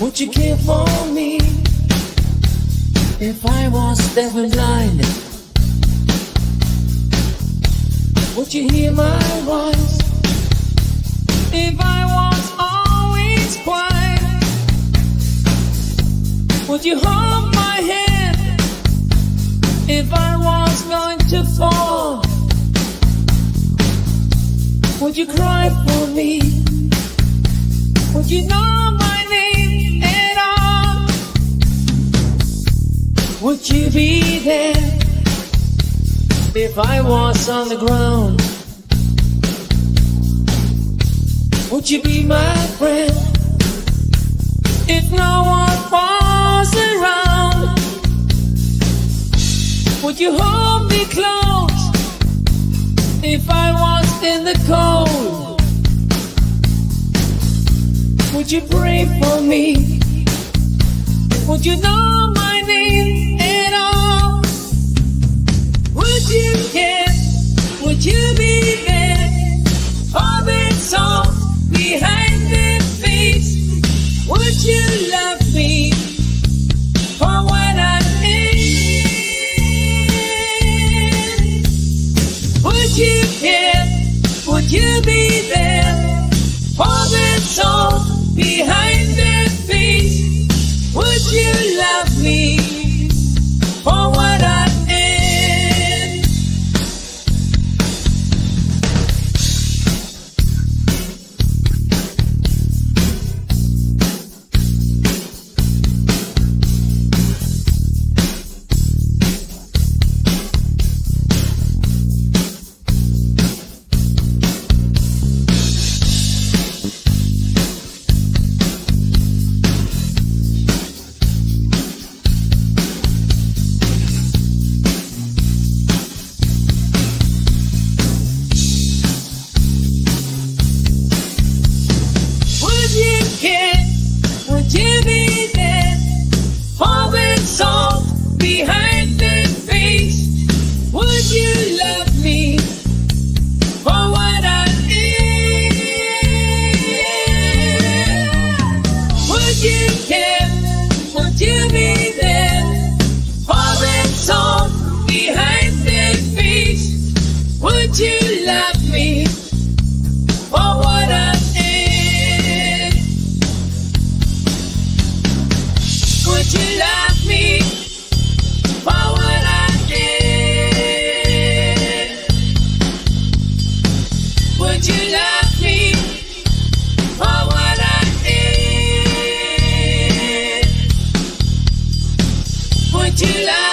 Would you care for me if I was and blind? Would you hear my voice if I was always quiet? Would you hold my hand if I was going to fall? Would you cry for me? Would you know Would you be there if I was on the ground? Would you be my friend if no one was around? Would you hold me close if I was in the cold? Would you pray for me? Would you know my name All that song behind the face. Would you love me for what I am? Would you care? Would you be there? The soul behind the face, would you behind mochila.